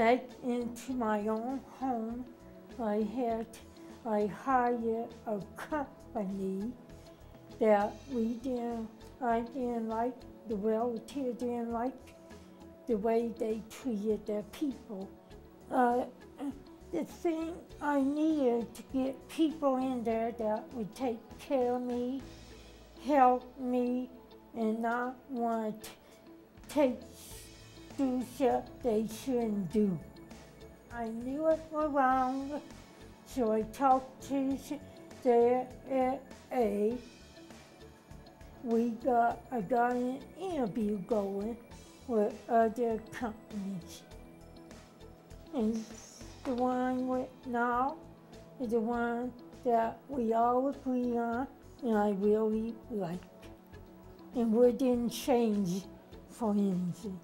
back into my own home, I had, I hired a company that we didn't, I didn't like, the relative didn't like the way they treated their people. Uh, the thing I needed to get people in there that would take care of me, help me, and not want to take do shit they shouldn't do. I knew it was wrong, so I talked to the uh, A. We got, I got an interview going with other companies. And the one with now is the one that we all agree on and I really like. And we didn't change for anything.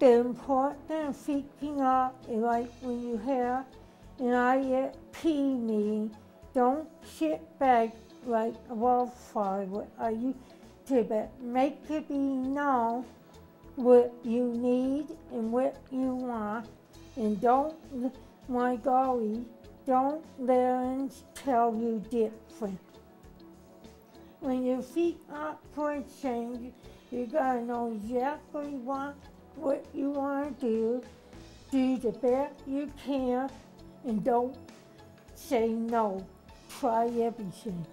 The important figuring out is like when you have an IEP meeting, don't sit back like a wildfire. What are you to make it be known what you need and what you want, and don't, my golly, don't let tell you different. When your feet up for change, you gotta know exactly what, what you wanna do, do the best you can, and don't say no. Try everything.